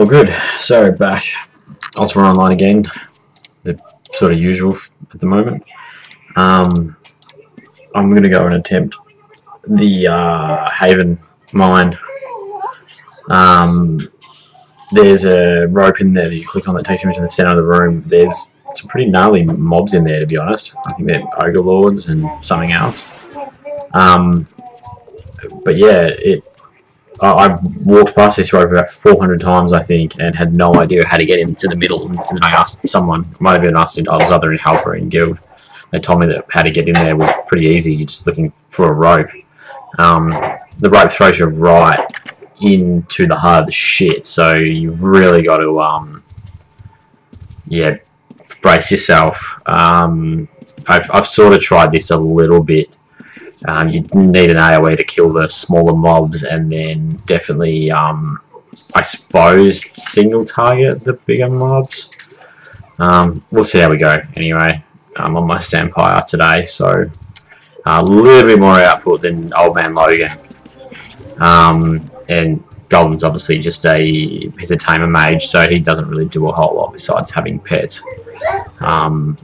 Well, good. So back Ultima Online again. The sort of usual at the moment. Um, I'm going to go and attempt the uh, Haven mine. Um, there's a rope in there that you click on that takes you into the center of the room. There's some pretty gnarly mobs in there, to be honest. I think they're ogre lords and something else. Um, but yeah, it. I, have walked past this rope about 400 times, I think, and had no idea how to get into the middle. And then I asked someone, might have been asked, I was other helper in guild. They told me that how to get in there was pretty easy. You're just looking for a rope. Um, the rope throws you right into the heart of the shit, so you've really got to, um, yeah, brace yourself. Um, I've, I've sort of tried this a little bit um, you need an AoE to kill the smaller mobs and then definitely, um, I suppose, single target the bigger mobs. Um, we'll see how we go anyway. I'm on my Sampire today, so a little bit more output than Old Man Logan. Um, and Golden's obviously just a he's a tamer mage, so he doesn't really do a whole lot besides having pets. Um,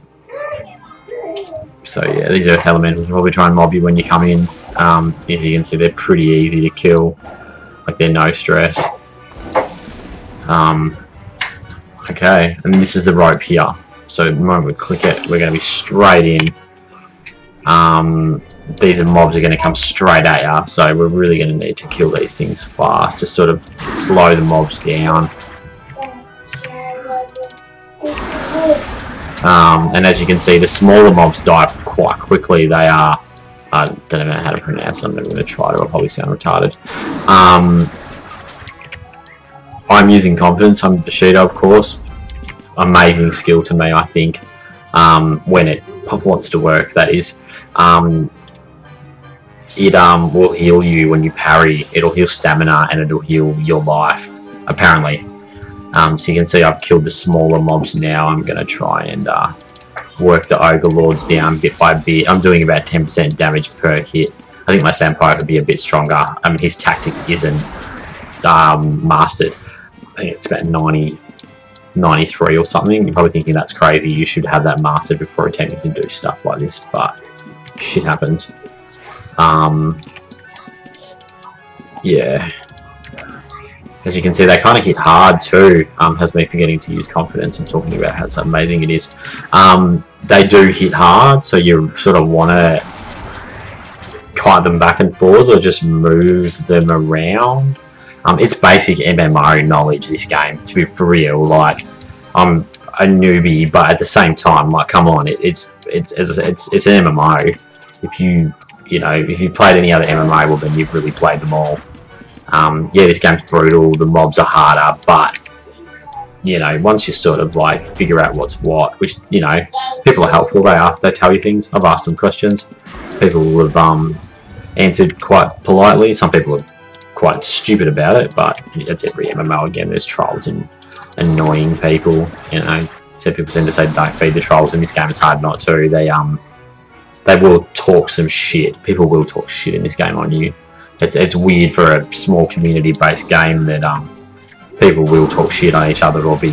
so yeah, these Earth Elementals will probably try and mob you when you come in. Um, as you can see, they're pretty easy to kill. Like, they're no stress. Um, okay, and this is the rope here. So the moment we click it, we're going to be straight in. Um, these mobs are going to come straight at you, so we're really going to need to kill these things fast to sort of slow the mobs down. Um, and as you can see, the smaller mobs die quite quickly. They are, I don't know how to pronounce it, I'm going to try to, it'll probably sound retarded. Um, I'm using Confidence, I'm Bushido of course. Amazing skill to me, I think, um, when it wants to work, that is. Um, it um, will heal you when you parry, it'll heal stamina and it'll heal your life, apparently. Um, so you can see I've killed the smaller mobs now. I'm going to try and uh, work the Ogre Lords down bit by bit. I'm doing about 10% damage per hit. I think my Sampire could be a bit stronger. I mean, his tactics isn't um, mastered. I think it's about 90, 93 or something. You're probably thinking that's crazy. You should have that mastered before attempting to do stuff like this, but shit happens. Um, yeah as you can see, they kind of hit hard too. Um, has me forgetting to use confidence and talking about how amazing it is. Um, they do hit hard, so you sort of want to kite them back and forth or just move them around. Um, it's basic MMO knowledge, this game, to be for real. Like, I'm a newbie, but at the same time, like, come on, it, it's, it's, it's, it's, it's an MMO. If you, you know, if you played any other MMO, well, then you've really played them all. Um, yeah, this game's brutal, the mobs are harder, but you know, once you sort of like figure out what's what, which you know, people are helpful. They ask, they tell you things. I've asked them questions. People have um, answered quite politely. Some people are quite stupid about it, but it's every MMO again. There's trolls and annoying people. You know, so people tend to say don't feed the trolls. In this game, it's hard not to. They um, they will talk some shit. People will talk shit in this game on you it's it's weird for a small community-based game that um people will talk shit on each other or be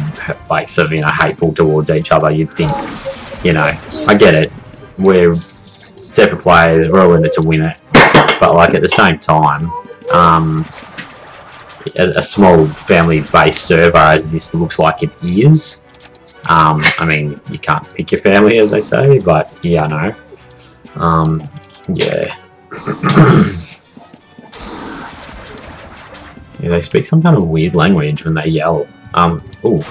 like of you know hateful towards each other. You'd think, you know, I get it. We're separate players. We're all in it to win it, but like at the same time, um, a, a small family-based server as this looks like it is. Um, I mean, you can't pick your family, as they say, but yeah, I know. Um, yeah. they speak some kind of weird language when they yell. Um, ooh.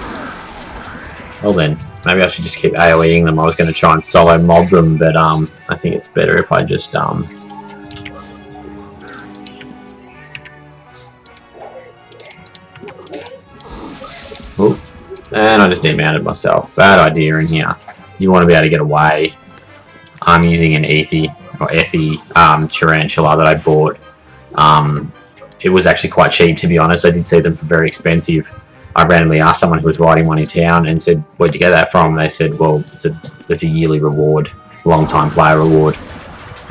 Well then, maybe I should just keep AoEing them. I was going to try and solo mob them, but um, I think it's better if I just um, Ooh. And I just demounted myself. Bad idea in here. You want to be able to get away. I'm using an Ethi, or Ethi, um, Tarantula that I bought. Um, it was actually quite cheap to be honest. I did see them for very expensive. I randomly asked someone who was riding one in town and said, "Where'd you get that from?" They said, "Well, it's a it's a yearly reward, long time player reward."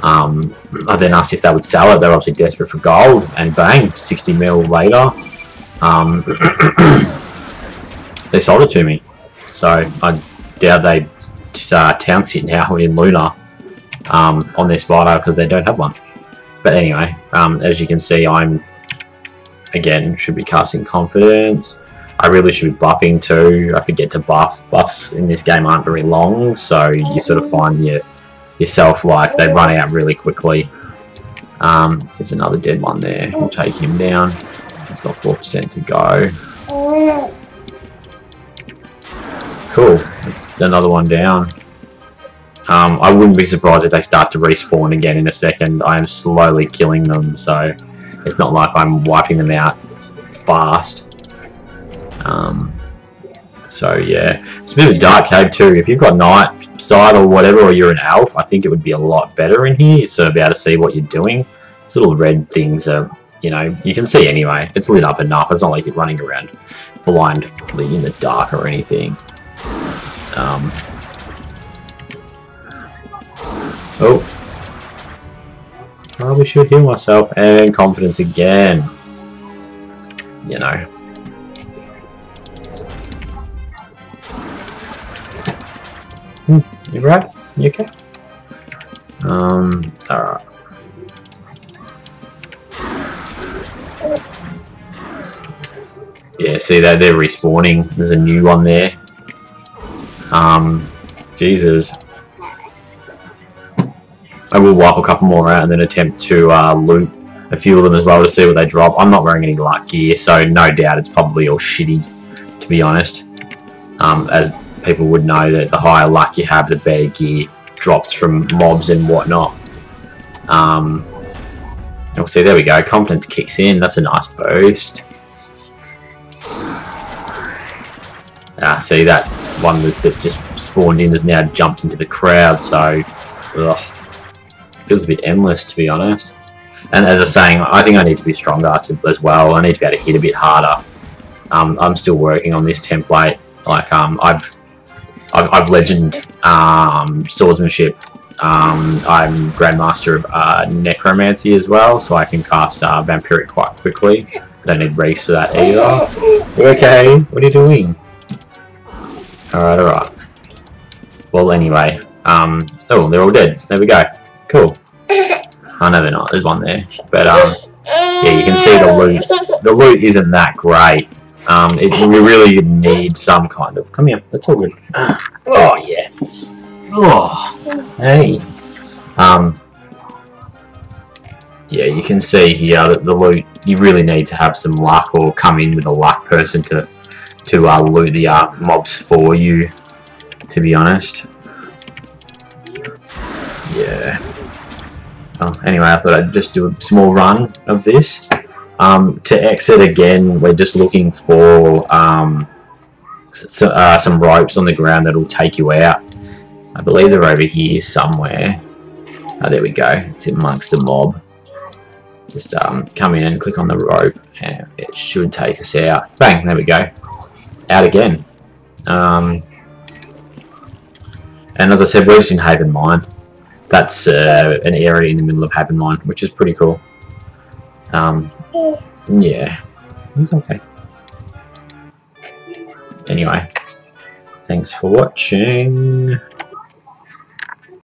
Um, I then asked if they would sell it. They were obviously desperate for gold, and bang, 60 mil later. Um, they sold it to me. So I doubt they uh, town sit now in Luna um, on their spider because they don't have one. But anyway, um, as you can see, I'm again should be casting confidence. I really should be buffing too. I forget to buff. Buffs in this game aren't very long, so you sort of find your, yourself like they run out really quickly. Um, there's another dead one there. We'll take him down. He's got 4% to go. Cool. That's another one down. Um, I wouldn't be surprised if they start to respawn again in a second. I am slowly killing them, so it's not like I'm wiping them out fast. Um, so yeah, it's a bit of a dark cave too. If you've got night sight or whatever, or you're an elf, I think it would be a lot better in here. So be able to see what you're doing. These little red things are, you know, you can see anyway. It's lit up enough. It's not like you're running around blindly in the dark or anything. Um, Probably should heal myself and confidence again. You know. Hmm, you right? You okay? Um, alright. Yeah, see that they're respawning. There's a new one there. Um, Jesus. I will wipe a couple more out and then attempt to uh, loot a few of them as well to see what they drop. I'm not wearing any luck gear, so no doubt it's probably all shitty, to be honest. Um, as people would know that the higher luck you have, the better gear drops from mobs and whatnot. Um, we'll see, there we go, confidence kicks in, that's a nice boost. Ah, see that one that, that just spawned in has now jumped into the crowd, so ugh, feels a bit endless to be honest. And as I was saying, I think I need to be stronger to, as well. I need to be able to hit a bit harder. Um, I'm still working on this template. Like um, I've, I've, I've legend um, swordsmanship. Um, I'm grandmaster of uh, necromancy as well, so I can cast uh, vampiric quite quickly. I don't need race for that either. okay, what are you doing? Alright, alright. Well, anyway. Um, oh, they're all dead. There we go. Cool. Oh, no, they're not. There's one there. But, um, yeah, you can see the loot. The loot isn't that great. Um, it, we really need some kind of... Come here. That's all good. Oh, yeah. Oh, hey. Um, yeah, you can see here that the loot, you really need to have some luck or come in with a luck person to to uh, loot the uh, mobs for you, to be honest. Yeah. Anyway, I thought I'd just do a small run of this. Um, to exit again, we're just looking for um, so, uh, some ropes on the ground that'll take you out. I believe they're over here somewhere. Oh, there we go. It's amongst the mob. Just um, come in and click on the rope, and it should take us out. Bang! There we go out again. Um, and as I said, we're just in Haven Mine. That's uh, an area in the middle of Haven Mine, which is pretty cool. Um, yeah, it's okay. Anyway, thanks for watching.